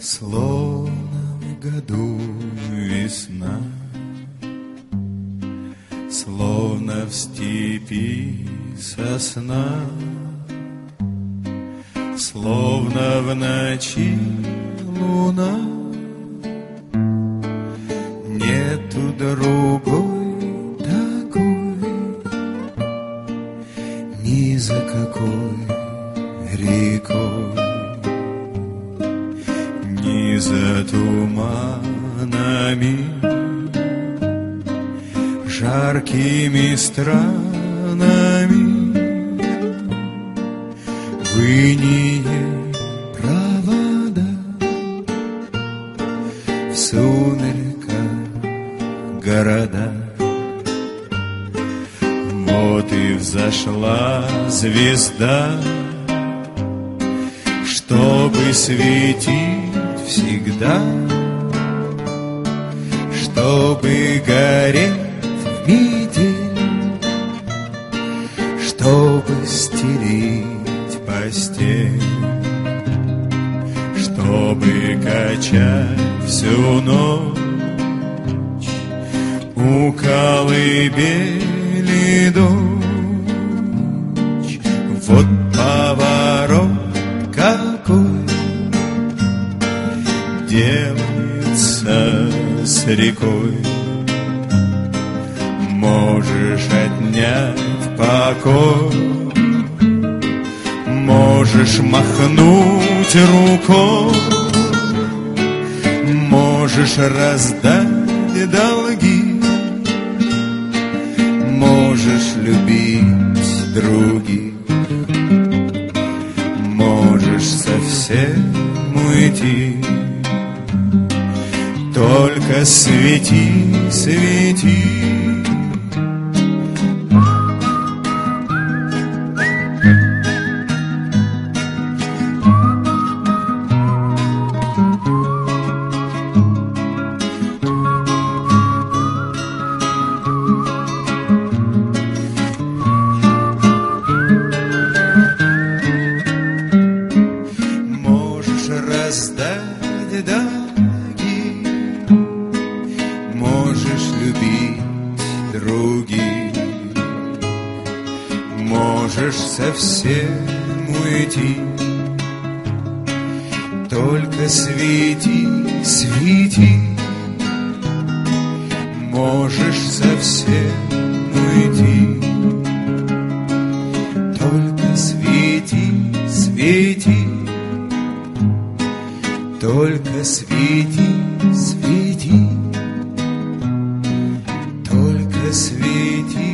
Словно в году весна. Словно в степи сосна. Словно в ночи луна. Нету другой такой Ни за какой рекой За туманами Жаркими странами В провода. В сумерках города. Вот и взошла звезда Чтобы светить всегда. Чтобы гореть в метель Чтобы стелить постель Чтобы качать всю ночь У колыбели дочь Делается с рекой. Можешь отнять покой Можешь махнуть рукой Можешь раздать долги Можешь любить других Можешь совсем уйти Только свети, можешь совсем уйти. Только свети, свети, можешь совсем уйти. Только свети, свети, только свети, свети, только свети.